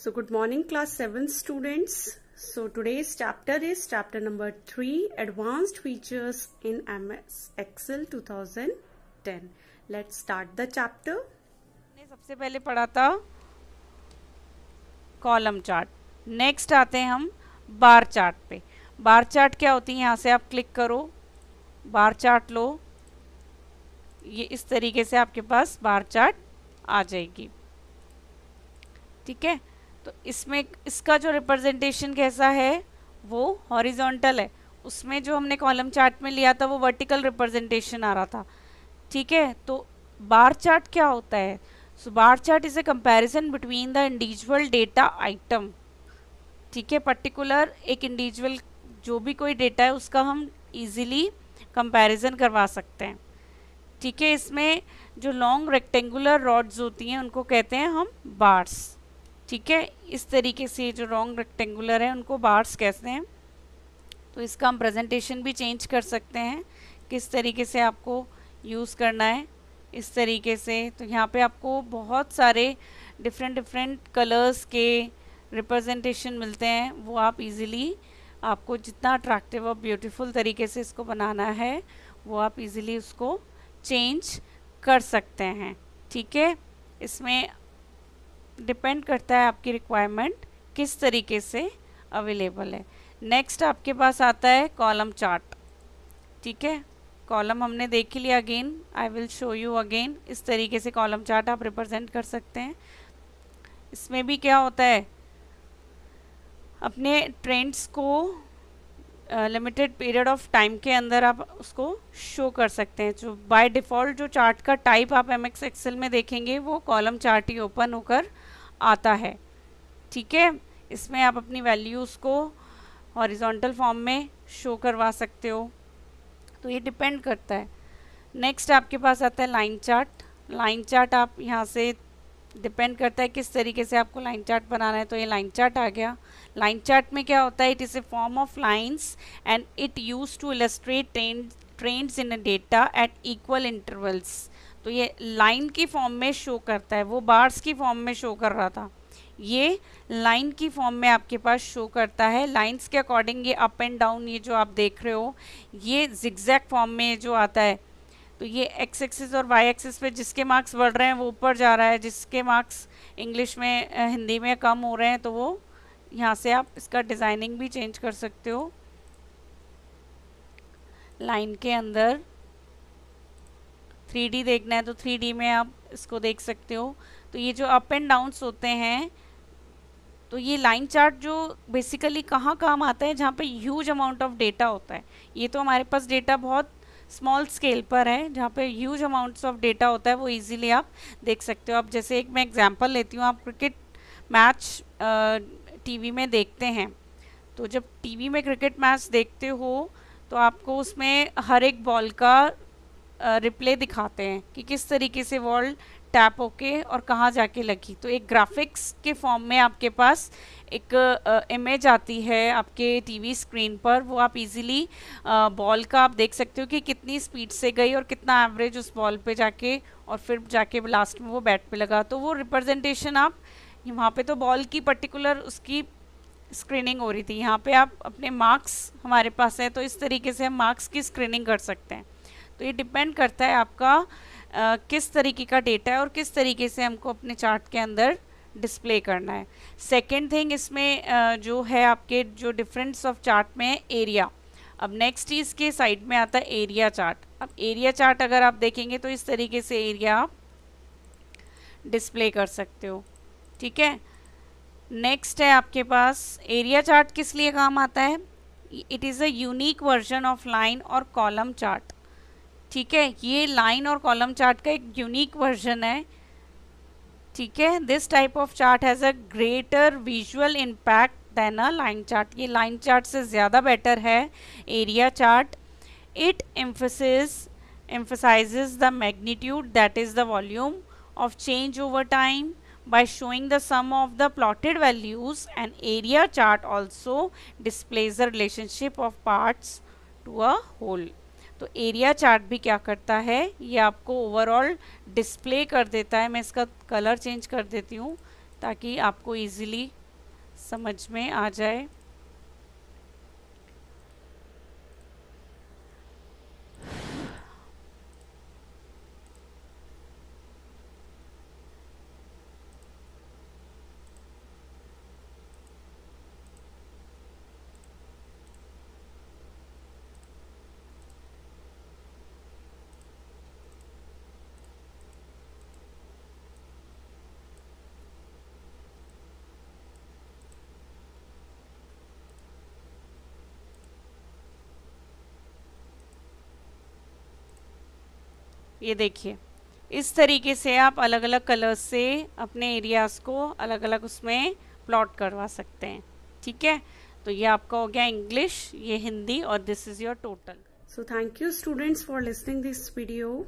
So good morning class 7 students. So today's chapter is chapter number 3 advanced features in MS Excel 2010. Let's start the chapter. ने सबसे पहले पढ़ा था column chart next आते हैं हम बार चार्ट पे बार चार्ट क्या होती है यहाँ से आप क्लिक करो बार चार्ट लो ये इस तरीके से आपके पास बार चार्ट आ जाएगी ठीक है तो इसमें, इसका जो रिप्रेजेंटेशन कैसा है, वो हॉरिजॉन्टल है। उसमें जो हमने कॉलम चार्ट में लिया था, वो वर्टिकल रिप्रेजेंटेशन आ रहा था। ठीक है? तो बार चार्ट क्या होता है? So bar chart is a comparison between the individual data item ठीक है? पर्टिकुलर एक इंडिविजुअल जो भी कोई डेटा है, उसका हम इजीली कंपैरिजन करवा सकते हैं। ठीक है? इसमें जो लॉन्ग रेक्टेंगुलर रॉड्स होती हैं, उनको कहते हैं हम बार्स ठीक है? इस तरीके से जो रॉन्ग रेक्टेंगुलर है, उनको बार्स कहते हैं। तो इसका हम प्रेजेंटेशन भी चेंज कर सकते हैं, किस तरीके से आपको यूज़ करना है, इस तरीके से। तो यहाँ पे आपको बहुत सारे डिफरेंट डिफरेंट कलर्स के रिप्रेजेंटेशन मिलते हैं। वो आप इजीली आपको जितना अट्रैक्टिव और ब्यूटीफुल तरीके से इसको बनाना है, वो आप इजीली उसको चेंज कर सकते हैं। ठीक है? इसमें डिपेंड करता है आपकी रिक्वायरमेंट किस तरीके से अवेलेबल है। नेक्स्ट आपके पास आता है कॉलम चार्ट ठीक है? कॉलम हमने देख लिया again I will show you again इस तरीके से कॉलम चार्ट आप रिप्रेजेंट कर सकते हैं। इसमें भी क्या होता है? अपने ट्रेंड्स को लिमिटेड पीरियड ऑफ़ टाइम के अंदर आप उसको शो कर सकते हैं। जो बाय डिफ़ॉल्ट जो चार्ट का टाइप आप एम एक्स एक्सेल में देखेंगे, वो कॉलम चार्ट ही ओपन होकर आता है। ठीक है? इसमें आप अपनी वैल्यूज़ को हॉरिजॉन्टल फॉर्म में शो करवा सकते हो। तो ये डिपेंड करता है। नेक्स्ट आपके पास आता है लाइन चार्ट लाइन चार्ट आप यहाँ से डिपेंड करता है किस तरीके से आपको लाइन चार्ट बनाना है। तो ये लाइन चार्ट आ गया। लाइन चार्ट में क्या होता है? It is a form of lines and it use to illustrate trend trends in a data at equal intervals तो ये लाइन की फॉर्म में शो करता है, वो बार्स की फॉर्म में शो कर रहा था। ये लाइन की फॉर्म में आपके पास शो करता है। लाइंस के अकॉर्डिंग ये अप एंड डाउन ये जो आप देख रहे हो, ये जिग्जैक फॉर्म में जो आता है तो ये एक्स एक्सिस और वाई एक्सिस पे जिसके मार्क्स बढ़ रहे हैं, वो ऊपर जा रहा है। जिसके मार्क्स इंग्लिश में हिंदी में कम हो रहे हैं तो वो यहाँ से आप इसका डिज़ाइनिंग भी चेंज कर सकते हो। लाइन के अंदर 3D देखना है तो 3D में आप इसको देख सकते हो। तो ये जो अप एंड डाउन्स होते हैं तो ये लाइन चार्ट जो बेसिकली कहाँ काम आता है, जहाँ पे ह्यूज अमाउंट ऑफ़ डेटा होता है। ये तो हमारे पास डेटा बहुत स्मॉल स्केल पर है, जहाँ पे ह्यूज अमाउंट्स ऑफ़ डेटा होता है, वो इजीली आप देख सकते हो। आप जैसे एक मैं एग्जांपल लेती हूँ, आप क्रिकेट मैच टीवी में देखते हैं तो जब टीवी में क्रिकेट मैच देखते हो तो आपको उसमें हर एक बॉल का रिप्ले दिखाते हैं कि किस तरीके से वॉल टैप होके और कहाँ जाके लगी। तो एक ग्राफिक्स के फॉर्म में आपके पास एक इमेज आती है आपके टीवी स्क्रीन पर। वो आप इजीली बॉल का आप देख सकते हो कि कितनी स्पीड से गई और कितना एवरेज उस बॉल पे जाके और फिर जाके लास्ट में वो बैट पे लगा। तो वो रिप्रेजेंटेशन आप, वहाँ पे तो बॉल की पर्टिकुलर उसकी स्क्रीनिंग हो रही थी। यहाँ पे आप अपने मार्क्स हमारे पास है तो इस तरीके से हम मार्क्स की स्क्रीनिंग कर सकते हैं। तो ये डिपेंड करता है आपका आ, किस तरीके का डेटा है और किस तरीके से हमको अपने चार्ट के अंदर डिस्प्ले करना है। सेकेंड थिंग इसमें आ, जो है आपके जो डिफरेंस ऑफ़ चार्ट में एरिया अब नेक्स्ट चीज़ के साइड में आता है एरिया चार्ट अब एरिया चार्ट अगर आप देखेंगे तो इस तरीके से एरिया आप डिस्प्ले कर सकते हो। ठीक है? नेक्स्ट है आपके पास एरिया चार्ट किस लिए काम आता है? It is a unique version of line और कॉलम चार्ट ठीक है, ये लाइन और कॉलम चार्ट का एक यूनिक वर्जन है। ठीक है this type of chart has a greater visual impact than a line chart ये लाइन चार्ट से ज़्यादा बेटर है area chart it emphasis emphasise the magnitude that is the volume of change over time by showing the sum of the plotted values and area chart also displays the relationship of parts to a whole. तो area chart भी क्या करता है? ये आपको overall display कर देता है। मैं इसका कलर चेंज कर देती हूँ ताकि आपको इजीली समझ में आ जाए। ये देखिए, इस तरीके से आप अलग अलग कलर्स से अपने एरियाज़ को अलग अलग उसमें प्लॉट करवा सकते हैं, ठीक है? तो ये आपका हो गया इंग्लिश ये हिंदी और this is your total so thank you students for listening this video